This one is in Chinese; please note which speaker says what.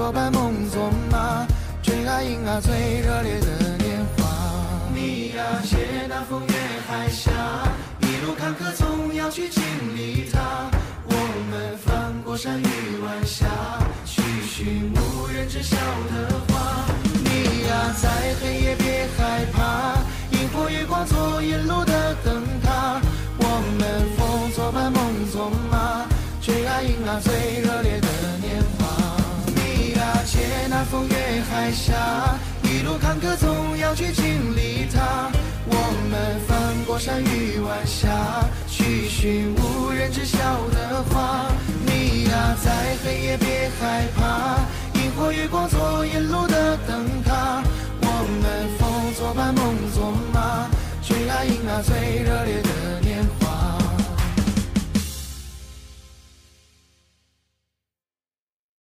Speaker 1: 做伴梦，做马，追啊迎啊最热烈的年华。你呀，借那风越海峡，一路坎坷总要去经历它。我们翻过山与晚霞，去寻无人知晓的花。你呀，在黑夜别害怕，萤火月光做引路的灯塔。我们风作伴，梦作马，追啊迎啊最热烈的。风越海峡，一路坎坷总要去经历它。我们翻过山与晚霞，去寻无人知晓的花。你呀，在黑夜别害怕，萤火月光做引路的灯塔。我们风作伴，梦作马，追爱迎那最热烈的。